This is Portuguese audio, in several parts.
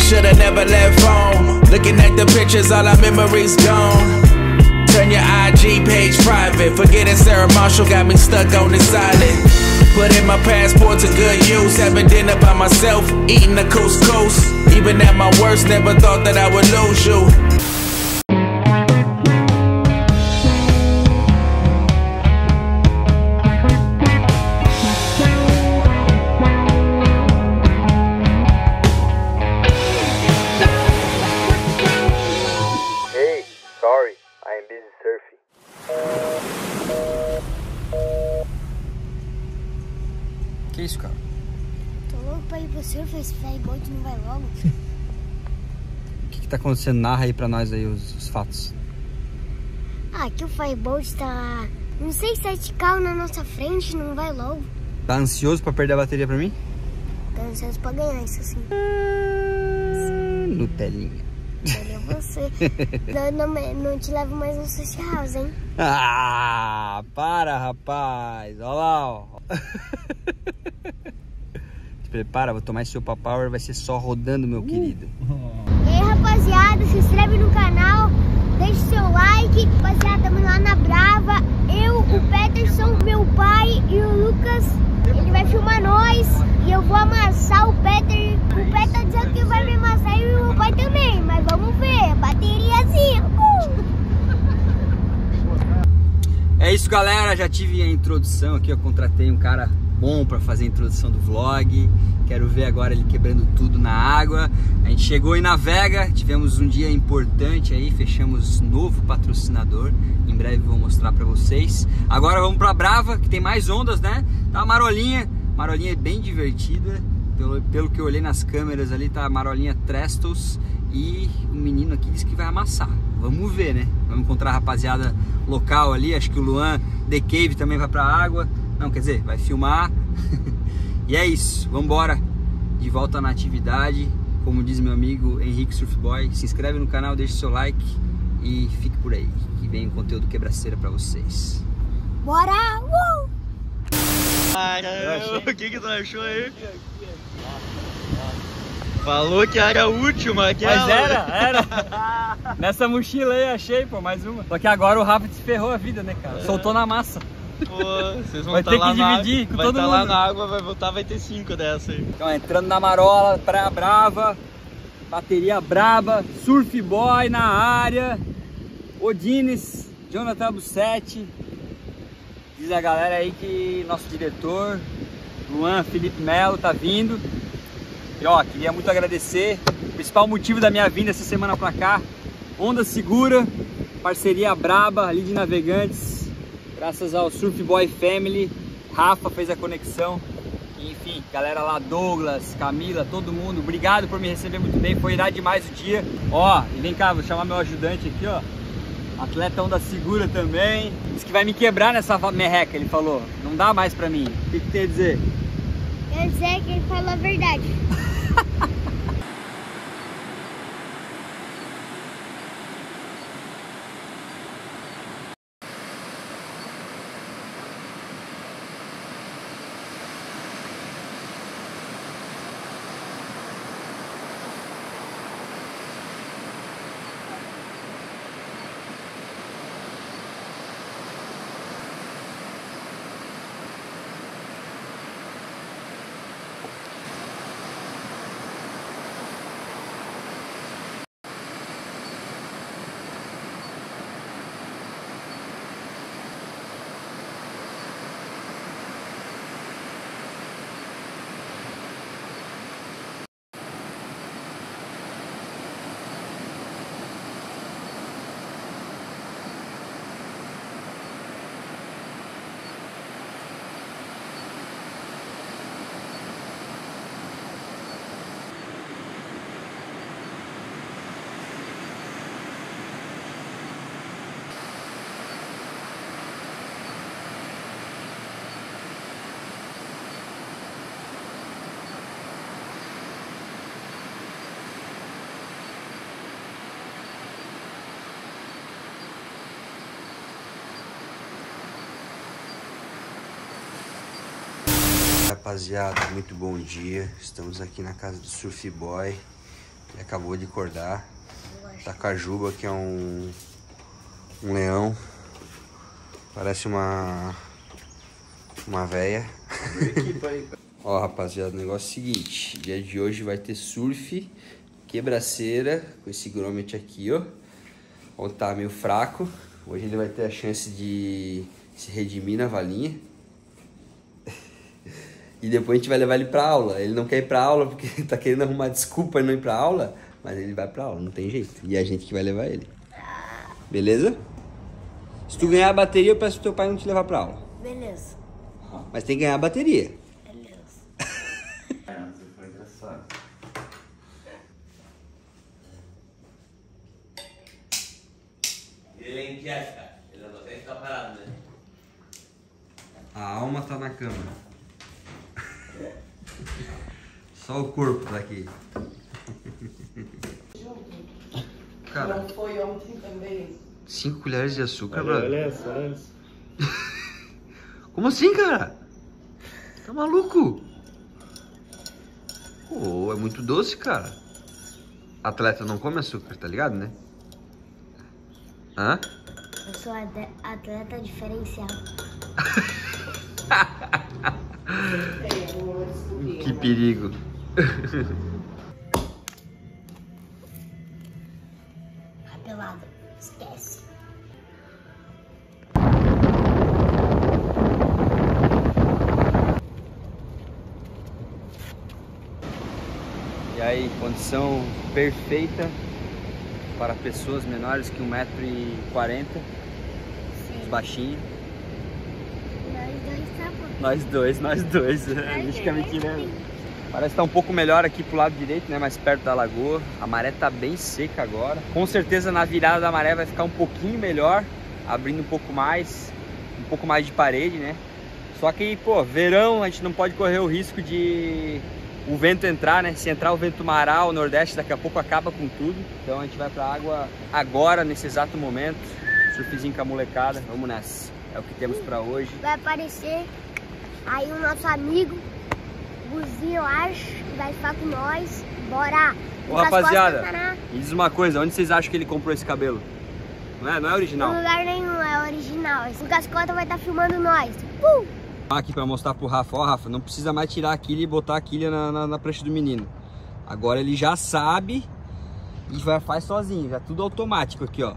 should've never left home. Looking at the pictures, all our memories gone. Turn your IG page private. Forgetting Sarah Marshall got me stuck on this island. Put in my passport to good use. Having dinner by myself, eating the couscous. Even at my worst, never thought that I would lose you. Que, que tá acontecendo? Narra aí pra nós aí os, os fatos. Ah, aqui o ferryboat tá uns 6, 7 carros na nossa frente, não vai logo. Tá ansioso pra perder a bateria pra mim? Tô ansioso pra ganhar isso assim. Nutelinha. Olha você. não, não, não te levo mais no sushi house, hein? Ah, para, rapaz. Olha lá, ó. Te prepara, vou tomar esse Opa Power, vai ser só rodando, meu querido. Rapaziada, se inscreve no canal, deixa seu like. Rapaziada, tamo lá na Brava. Eu, o Peterson, meu pai e o Lucas, ele vai filmar nós. E eu vou amassar o Peter. O Peter tá dizendo que vai me amassar e o meu pai também. Mas vamos ver, bateria 5. É isso, galera. Já tive a introdução aqui. Eu contratei um cara bom para fazer a introdução do vlog. Quero ver agora ele quebrando tudo na água. A gente chegou em Navega. Tivemos um dia importante aí. Fechamos novo patrocinador. Em breve vou mostrar para vocês. Agora vamos para Brava, que tem mais ondas, né? Tá Marolinha. Marolinha é bem divertida. Pelo, pelo que eu olhei nas câmeras ali, tá a Marolinha Trestos. E o menino aqui disse que vai amassar. Vamos ver, né? Vamos encontrar a rapaziada local ali. Acho que o Luan The Cave também vai pra água. Não, quer dizer, vai filmar. e é isso. Vamos embora. De volta na atividade. Como diz meu amigo Henrique Surfboy, se inscreve no canal, deixa seu like e fique por aí. Que vem um conteúdo quebraceira pra vocês. Bora! Uh! Cara, o que que tu achou aí? Falou que era a última, aquela. Mas era, era. Nessa mochila aí achei, pô, mais uma. Só que agora o Rafa te ferrou a vida, né, cara? Soltou na massa. Pô, vocês vão Vai tá ter lá que na dividir água, com vai todo tá lá mundo. na água, vai voltar, vai ter cinco dessa aí. Então, entrando na marola, Praia Brava, bateria braba, Surf Boy na área, Odines, Jonathan Bussetti. Diz a galera aí que nosso diretor, Luan Felipe Melo, tá vindo. E ó, queria muito agradecer. O principal motivo da minha vinda essa semana pra cá, Onda Segura, parceria braba ali de navegantes. Graças ao Surf Boy Family, Rafa fez a conexão. Enfim, galera lá, Douglas, Camila, todo mundo, obrigado por me receber muito bem, foi irado demais o dia. Ó, e vem cá, vou chamar meu ajudante aqui, ó. Atleta onda segura também. Diz que vai me quebrar nessa merreca, ele falou. Não dá mais pra mim. O que, que tem a dizer? Quer dizer que ele falou a verdade. Rapaziada, muito bom dia. Estamos aqui na casa do Surf Boy. Ele acabou de acordar. Tá com a Juba, que é um, um leão. Parece uma. Uma véia. Ó, rapaziada, o negócio é o seguinte. Dia de hoje vai ter surf, quebraceira, com esse grommet aqui, ó. Ontem tá meio fraco. Hoje ele vai ter a chance de se redimir na valinha. E depois a gente vai levar ele pra aula. Ele não quer ir pra aula porque tá querendo arrumar desculpa e não ir pra aula. Mas ele vai pra aula, não tem jeito. E é a gente que vai levar ele. Beleza? Se tu ganhar a bateria, eu peço pro teu pai não te levar pra aula. Beleza. Mas tem que ganhar a bateria. Beleza. Ele encaixca, ele não tem que ficar parado, né? A alma tá na cama. Só o corpo tá aqui. Cara, Não foi ontem também. 5 colheres de açúcar, brother. Olha essa, olha essa. Como assim, cara? Tá maluco? Pô, é muito doce, cara. Atleta não come açúcar, tá ligado, né? Hã? Eu sou atleta diferenciado. Que perigo. Esquece. E aí, condição perfeita para pessoas menores que 1,40m, Sim. baixinho. Nós dois tá bom. Nós dois, nós dois. A gente fica me. Parece que tá um pouco melhor aqui pro lado direito, né? Mais perto da lagoa. A maré tá bem seca agora. Com certeza na virada da maré vai ficar um pouquinho melhor, abrindo um pouco mais, um pouco mais de parede, né? Só que, pô, verão a gente não pode correr o risco de o vento entrar, né? Se entrar o vento mará, o nordeste daqui a pouco acaba com tudo. Então a gente vai pra água agora, nesse exato momento. Surfzinho com a molecada. Vamos nessa. É o que temos pra hoje. Vai aparecer aí o nosso amigo, Guzinho, eu acho, que vai ficar com nós. Bora! Ô, rapaziada. Tá Me diz uma coisa, onde vocês acham que ele comprou esse cabelo? Não é, não é Em original? lugar nenhum, é original. Esse Lucas Costa vai estar filmando nós. Uh! Aqui pra mostrar pro Rafa, ó Rafa, não precisa mais tirar a quilha e botar a quilha na, na, na prancha do menino. Agora ele já sabe e vai, faz sozinho, já tudo automático aqui, ó.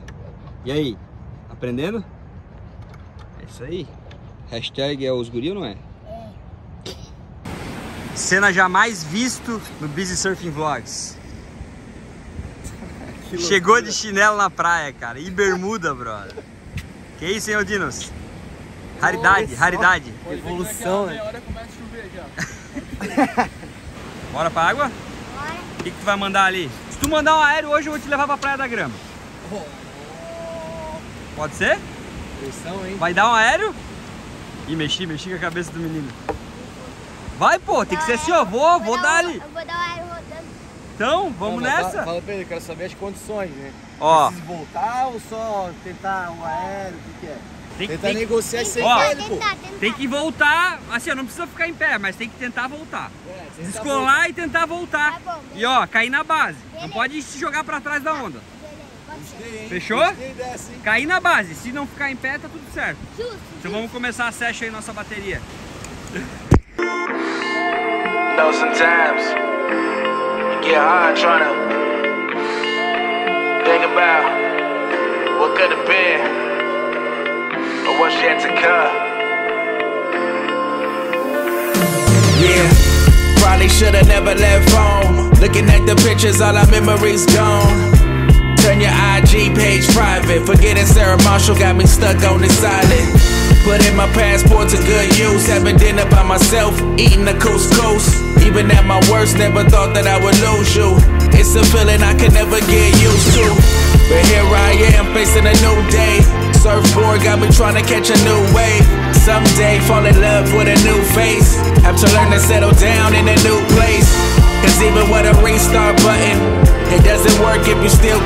E aí, aprendendo? É isso aí. Hashtag é os guri ou não é? Cena jamais visto no Busy Surfing Vlogs. Chegou de chinelo na praia, cara. E bermuda, brother. Que isso, hein, Odinos? Raridade, raridade. Evolução, né? Bora pra água? Bora! O que, que tu vai mandar ali? Se tu mandar um aéreo hoje, eu vou te levar pra Praia da Grama. Pode ser? Pressão, hein? Vai dar um aéreo? Ih, mexi, mexi com a cabeça do menino. Vai, pô, tem que ser assim, ó. Vou, vou dar ali. Eu vou dar o aéreo rodando. Então, vamos Não, nessa. Fala, fala pra ele, eu quero saber as condições, né? Ó, Precisa voltar ou só tentar o aéreo? O que, que é? tem que, Tentar tem, negociar sem Ó. ele, pô. tentar, tentar. tem que voltar. Assim, ó, não precisa ficar em pé, mas tem que tentar voltar. É, tentar Descolar e tentar voltar. Tá bom, E ó, cair na base. Não Beleza. pode se jogar pra trás da onda. Beleza? Fechou? Dessa? Cair na base. Se não ficar em pé, tá tudo certo. Justo. Então vamos começar a session aí, nossa bateria. Know sometimes you get hard trying to think about what could have been or what's yet to come. Yeah, probably should have never left home. Looking at the pictures, all our memories gone. Turn your IG page private. Forgetting Sarah Marshall got me stuck on this island. Put in my passport to good use. Having dinner by myself, eating the couscous. Even at my worst, never thought that I would lose you. It's a feeling I can never get used to. But here I am, facing a new day. Surfboard got me trying to catch a new wave. Someday fall in love with a new face. Have to learn to settle down in a new place. Cause even with a restart button, it doesn't work if you still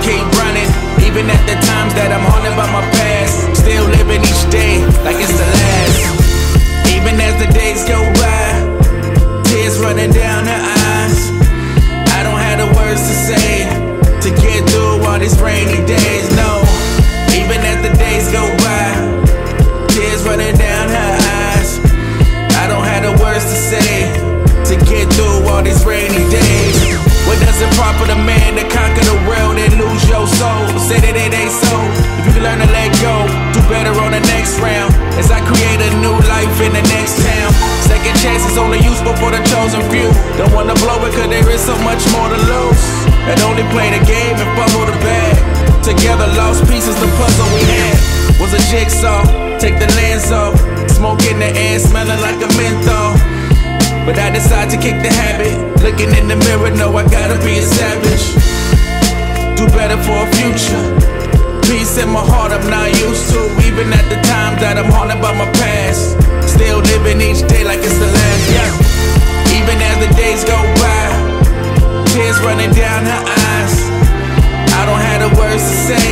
But I decide to kick the habit. Looking in the mirror, know I gotta be a savage. Do better for a future. Peace in my heart, I'm not used to. Even at the times that I'm haunted by my past. Still living each day like it's the last, yeah. Even as the days go by, tears running down her eyes. I don't have the words to say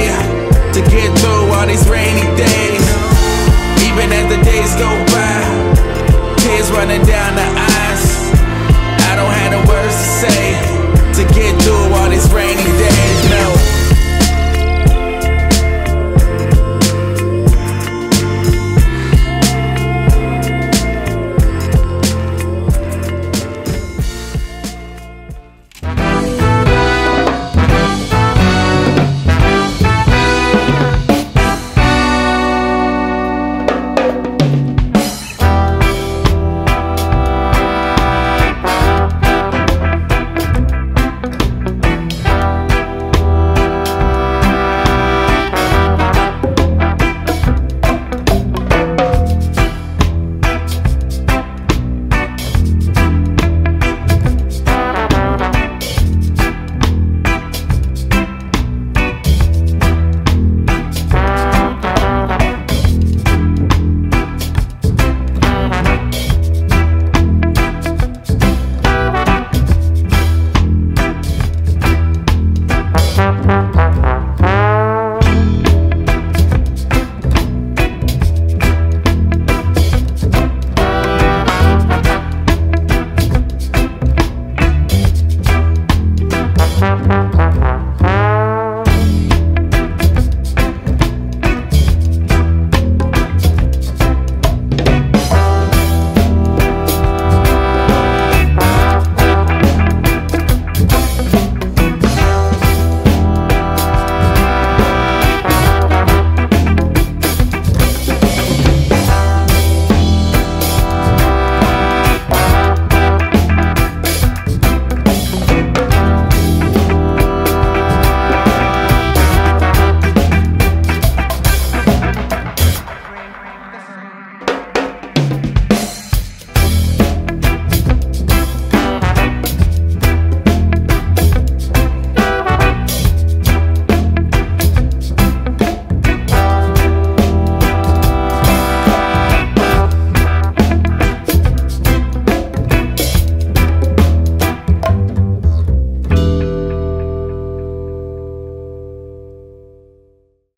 to get through all these rainy days.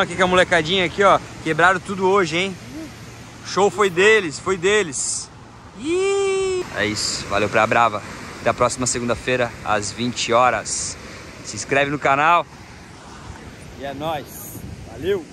Aqui com a molecadinha aqui, ó. Quebraram tudo hoje, hein? Show foi deles, foi deles. Ih! É isso, valeu pra Brava. Até a próxima segunda-feira, às 20 horas. Se inscreve no canal. E é nóis. Valeu!